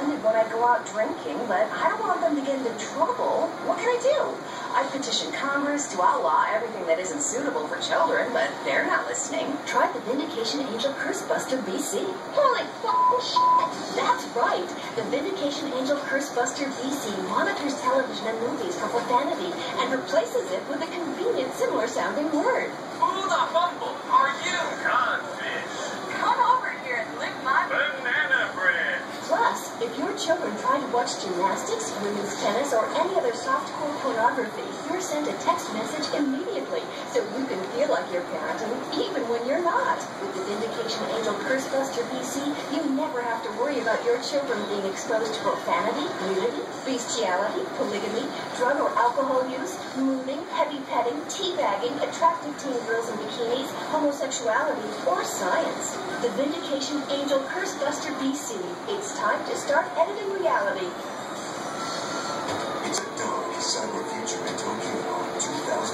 Unattended when I go out drinking, but I don't want them to get into trouble. What can I do? I petitioned Congress to outlaw everything that isn't suitable for children, but they're not listening. Try the Vindication Angel Curse Buster BC. Holy fucking shit! That's right. The Vindication Angel Curse Buster BC monitors television and movies for profanity and replaces it with a convenient, similar sounding word. Who the bumble if your children try to watch gymnastics, women's tennis, or any other softcore pornography, you're sent a text message immediately so you can feel like you're parenting even when you're not. With the Vindication Angel Curse Buster BC, you never have to worry about your children being exposed to profanity, nudity, bestiality, polygamy, drug or alcohol use, mooning, heavy petting, teabagging, attractive teen girls in bikinis, homosexuality, or science. The Vindication Angel Curse Buster BC. It's time to start start editing reality. It's a dark, cyber future in Tokyo 2000.